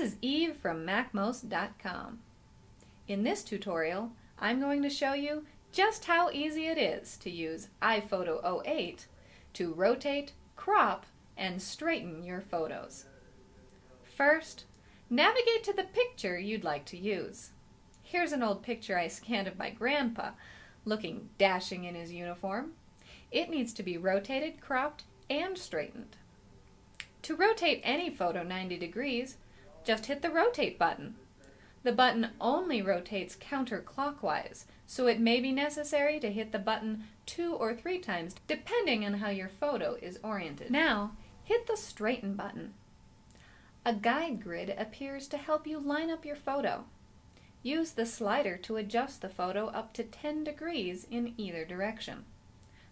is Eve from MacMost.com. In this tutorial, I'm going to show you just how easy it is to use iPhoto 08 to rotate, crop, and straighten your photos. First, navigate to the picture you'd like to use. Here's an old picture I scanned of my grandpa, looking dashing in his uniform. It needs to be rotated, cropped, and straightened. To rotate any photo 90 degrees, just hit the rotate button. The button only rotates counterclockwise, so it may be necessary to hit the button two or three times depending on how your photo is oriented. Now, hit the straighten button. A guide grid appears to help you line up your photo. Use the slider to adjust the photo up to 10 degrees in either direction.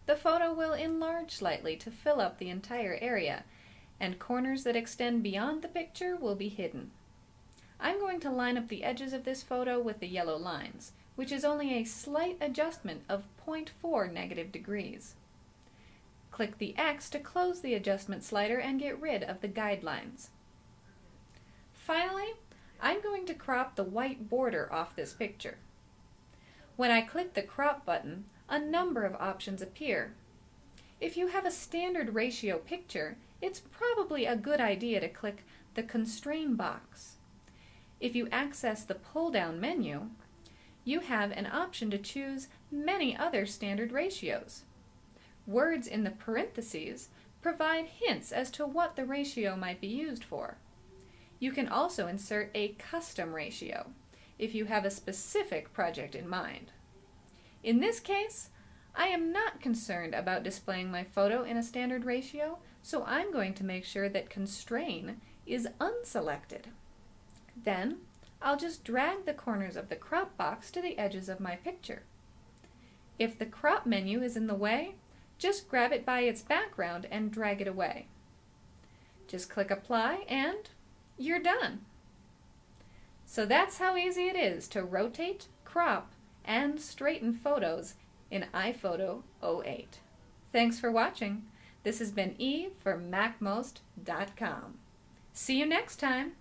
The photo will enlarge slightly to fill up the entire area, and corners that extend beyond the picture will be hidden. I'm going to line up the edges of this photo with the yellow lines, which is only a slight adjustment of 0.4 negative degrees. Click the X to close the adjustment slider and get rid of the guidelines. Finally, I'm going to crop the white border off this picture. When I click the crop button, a number of options appear. If you have a standard ratio picture, it's probably a good idea to click the Constrain box. If you access the pull-down menu, you have an option to choose many other standard ratios. Words in the parentheses provide hints as to what the ratio might be used for. You can also insert a custom ratio if you have a specific project in mind. In this case, I am not concerned about displaying my photo in a standard ratio, so I'm going to make sure that constrain is unselected. Then, I'll just drag the corners of the crop box to the edges of my picture. If the crop menu is in the way, just grab it by its background and drag it away. Just click apply and you're done. So that's how easy it is to rotate, crop, and straighten photos in iPhoto 08. Thanks for watching. This has been Eve for MacMost.com. See you next time.